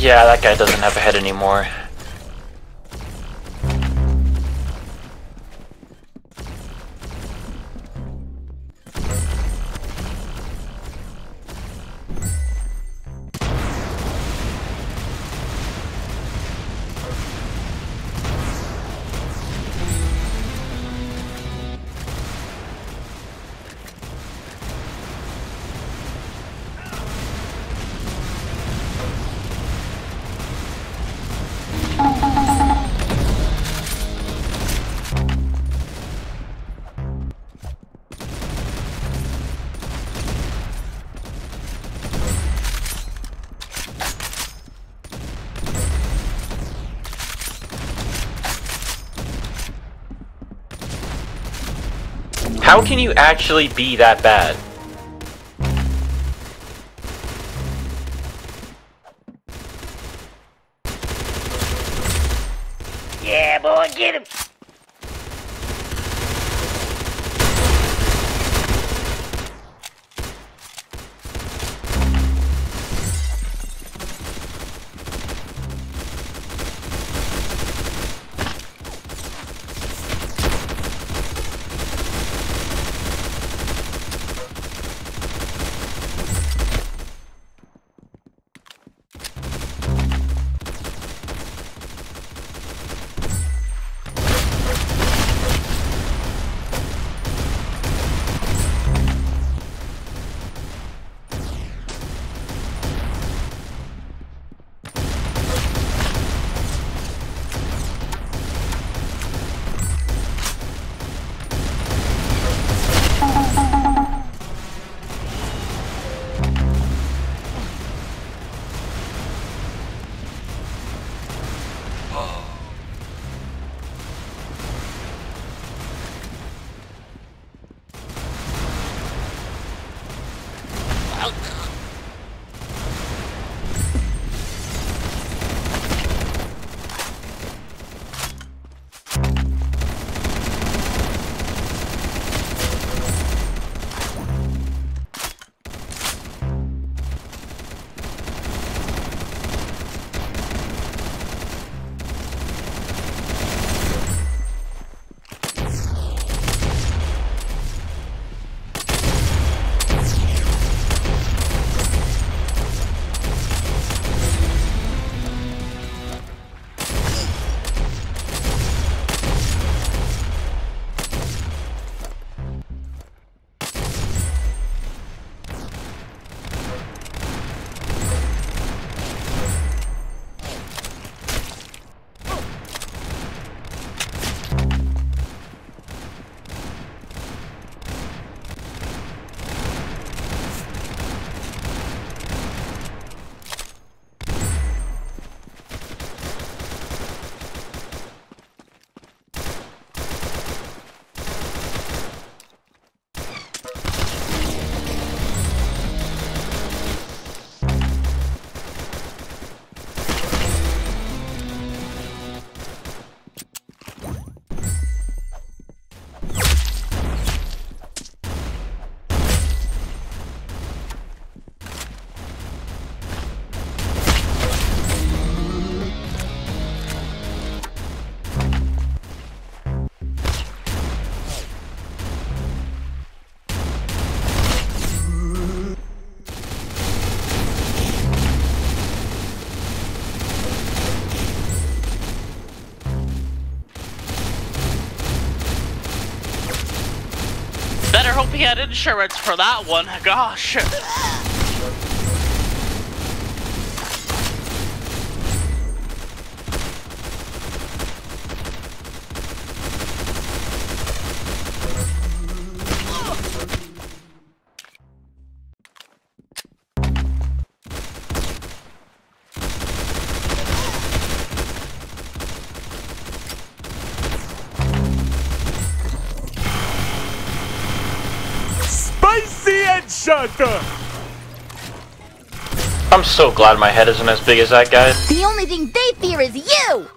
Yeah, that guy doesn't have a head anymore. How can you actually be that bad? Yeah, boy, get him. Better hope he had insurance for that one. Gosh. Spicy headshot! I'm so glad my head isn't as big as that guy's. The only thing they fear is you!